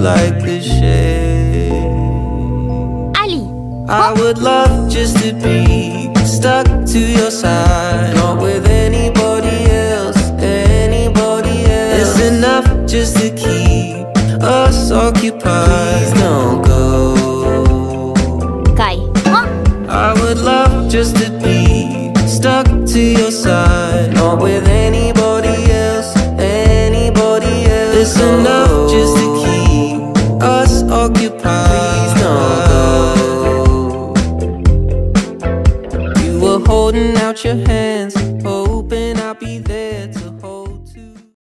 like the shade. Ali, I would love just to be stuck to your side, not with anybody else, anybody else. It's enough just to keep us occupied. Please don't go. Kai. Huh? I would love just to be stuck to your side, not with anybody else, anybody else. It's enough just please don't go. You were holding out your hands, hoping I'll be there.